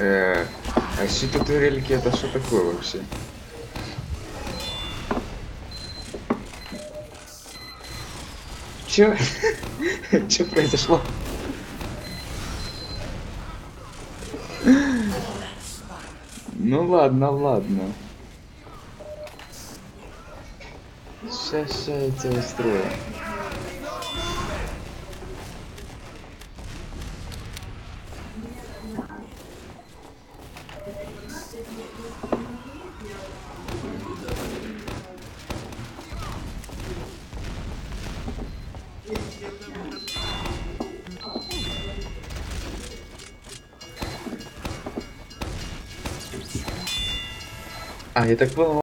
Э, а что турельки это что такое вообще? Чё? Чё произошло? Ну ладно, ладно. Сейчас, сейчас я тебя устрою. А, я так понял,